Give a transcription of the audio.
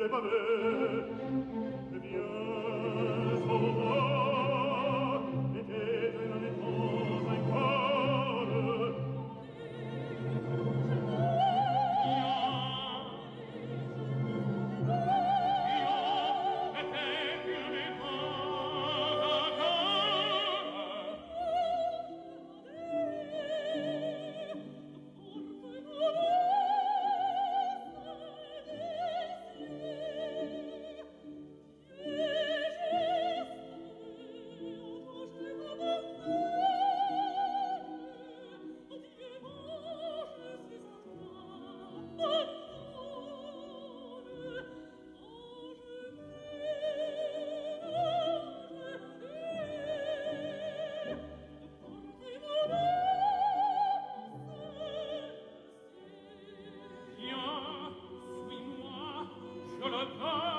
crema me, solo